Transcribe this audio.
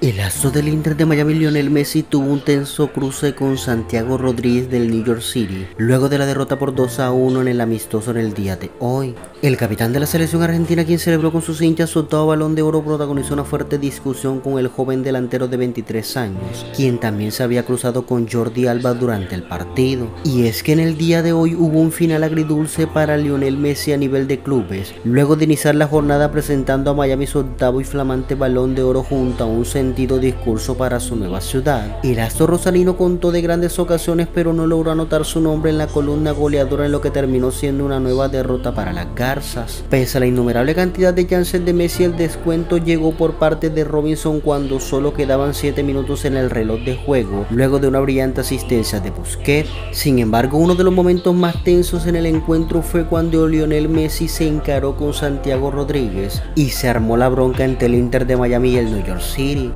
El astro del Inter de Miami Lionel Messi tuvo un tenso cruce con Santiago Rodríguez del New York City, luego de la derrota por 2 a 1 en el amistoso en el día de hoy. El capitán de la selección argentina, quien celebró con sus hinchas su octavo balón de oro, protagonizó una fuerte discusión con el joven delantero de 23 años, quien también se había cruzado con Jordi Alba durante el partido. Y es que en el día de hoy hubo un final agridulce para Lionel Messi a nivel de clubes, luego de iniciar la jornada presentando a Miami su octavo y flamante balón de oro junto a un centro discurso para su nueva ciudad. El astro rosalino contó de grandes ocasiones pero no logró anotar su nombre en la columna goleadora en lo que terminó siendo una nueva derrota para las Garzas. Pese a la innumerable cantidad de chances de Messi, el descuento llegó por parte de Robinson cuando solo quedaban 7 minutos en el reloj de juego, luego de una brillante asistencia de Busquets. Sin embargo, uno de los momentos más tensos en el encuentro fue cuando Lionel Messi se encaró con Santiago Rodríguez y se armó la bronca entre el Inter de Miami y el New York City.